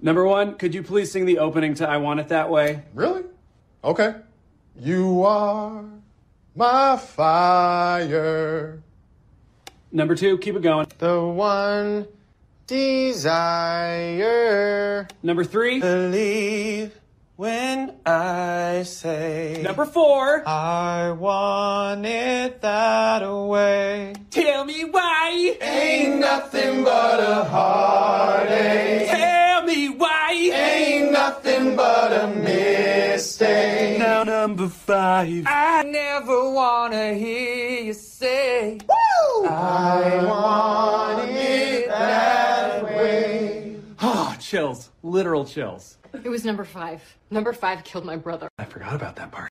Number one, could you please sing the opening to I Want It That Way? Really? Okay. You are my fire. Number two, keep it going. The one desire. Number three. Believe when I say. Number four. I want it that way. Tell me why. Ain't nothing but a heartache. Nothing but a mistake. Now number five. I never wanna hear you say. I want it that way. Oh, chills. Literal chills. It was number five. Number five killed my brother. I forgot about that part.